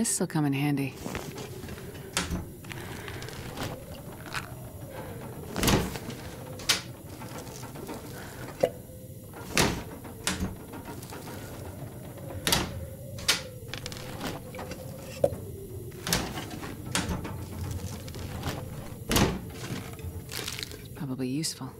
This'll come in handy. Probably useful.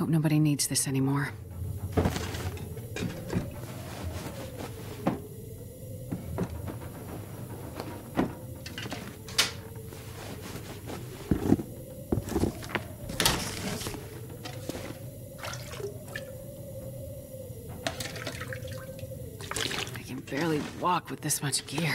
Hope nobody needs this anymore. I can barely walk with this much gear.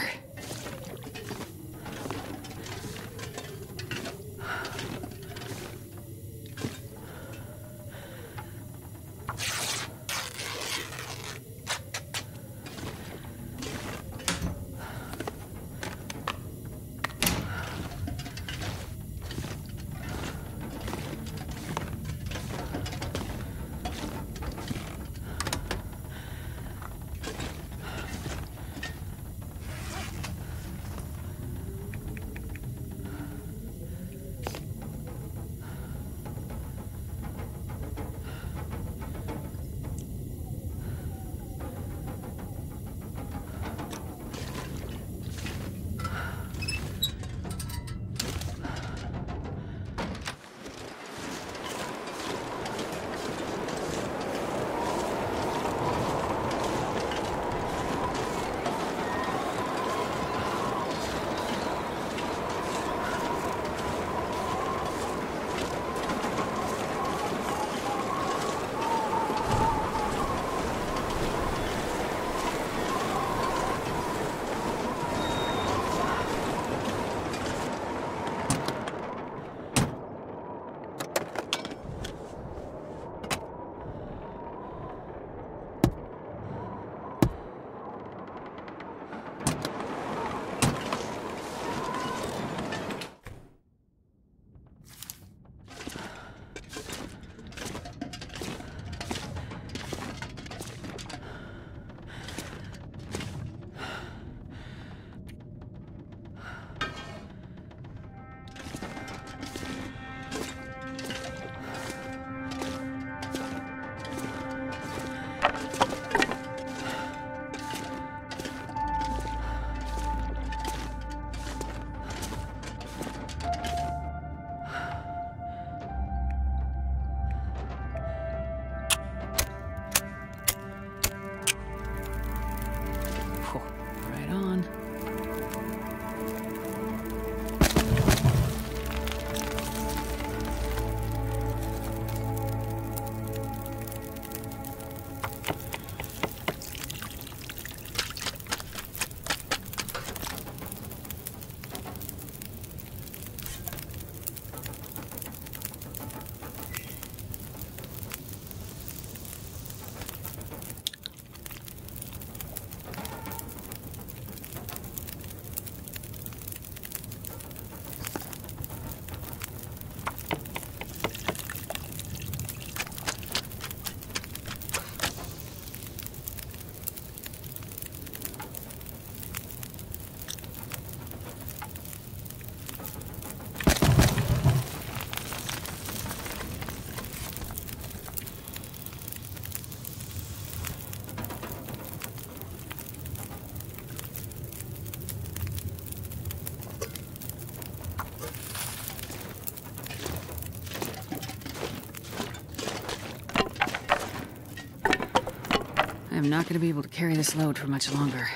I am not to be able to carry this load for much longer.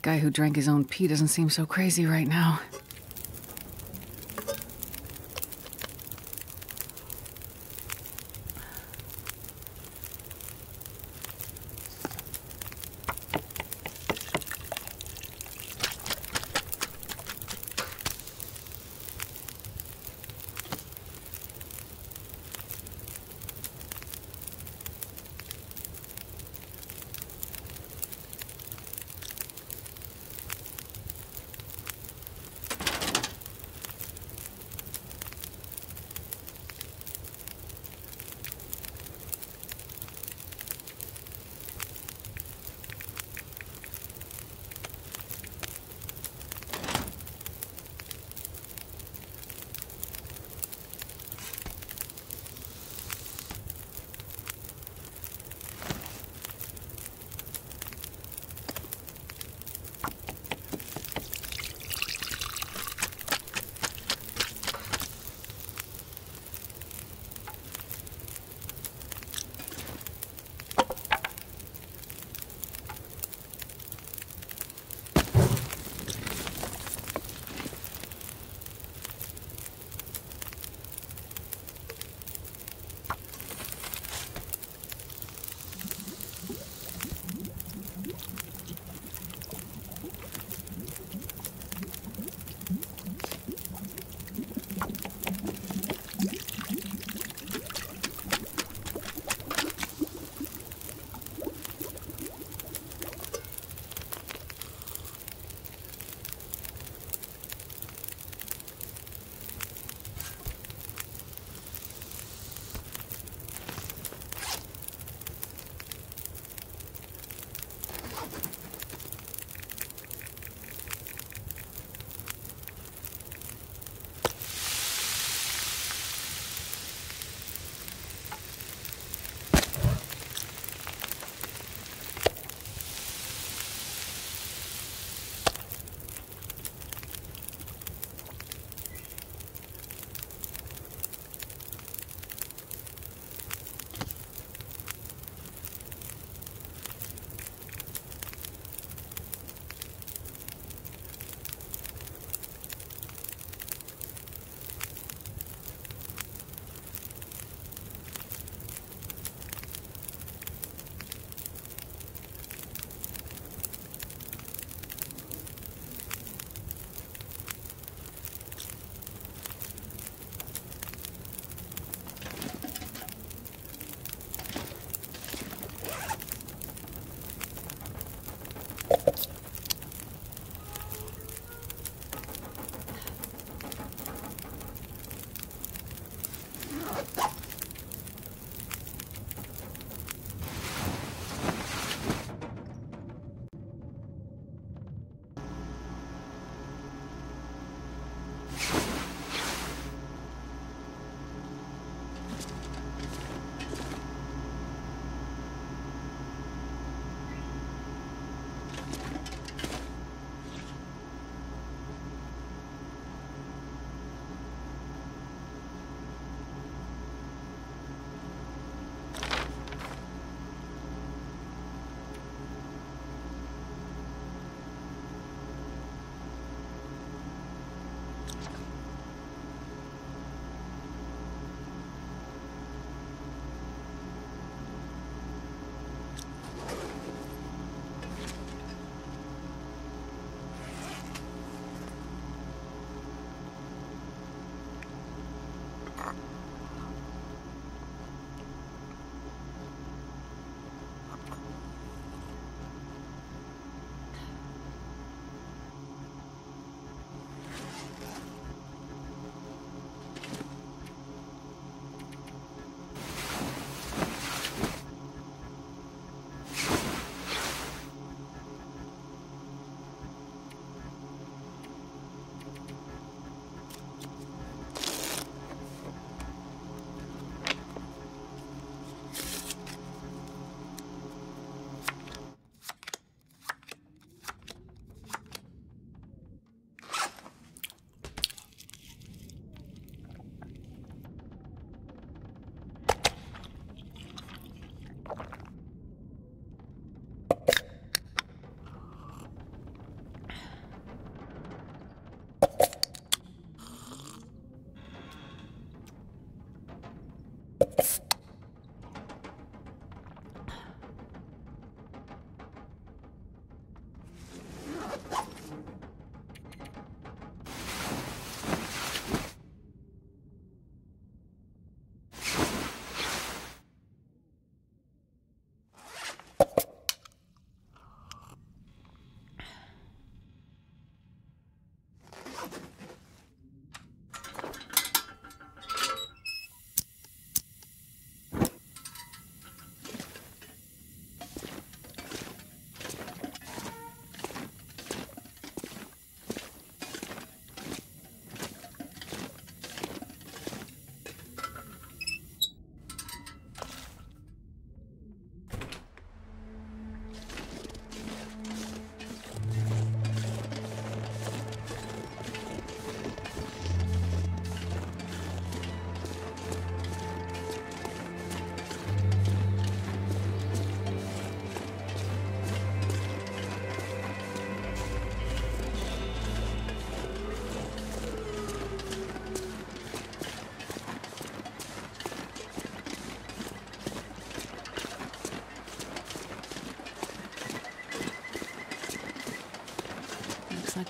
That guy who drank his own pee doesn't seem so crazy right now.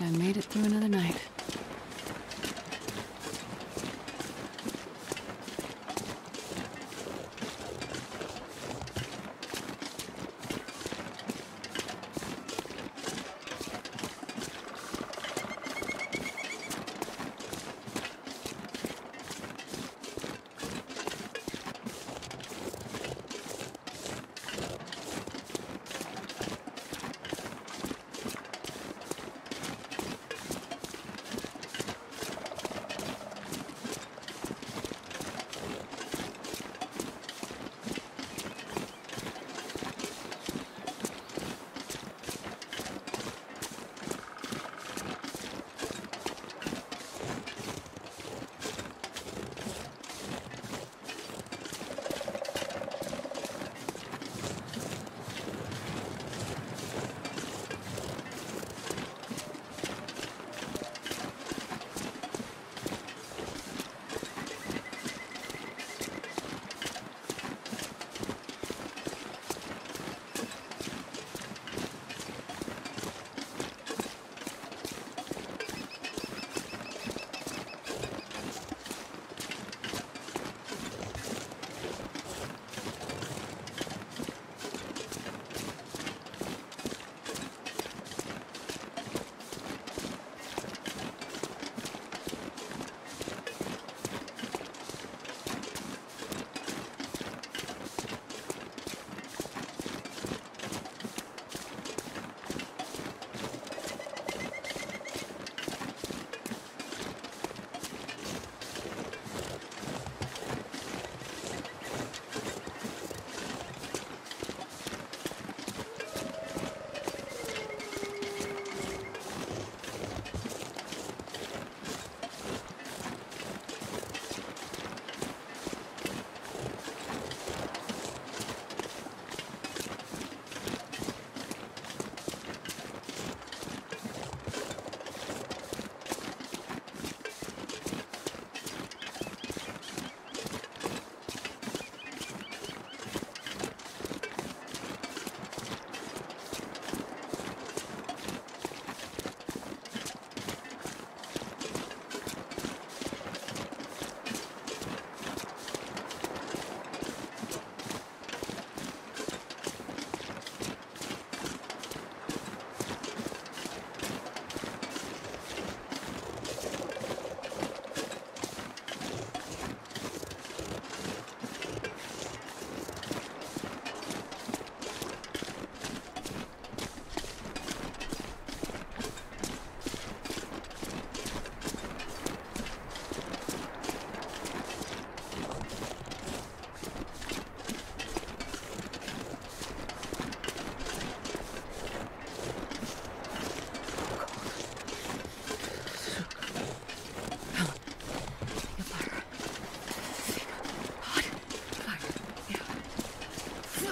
I made it through another night.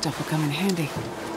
stuff will come in handy.